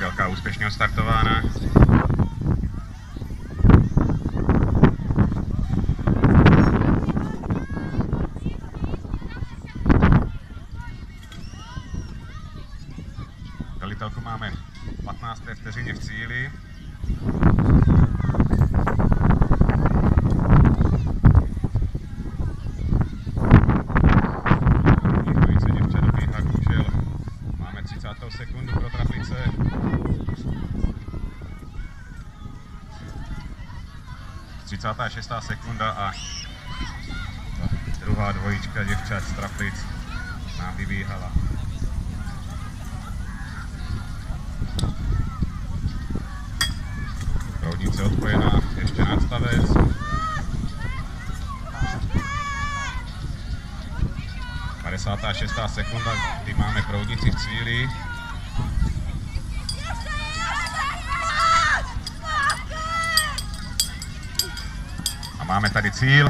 Kelka úspěšně odstartována. Velitelku máme 15. vteřině v cíli. 30. sekundu pro trafice. Třicátá šestá sekunda a druhá dvojička děvčat z Traplic nám vybíhala. Proudnice odpojená, ještě nadstavec. Padesátá šestá sekunda, kdy máme proudnici v cíli. A máme tady cíl.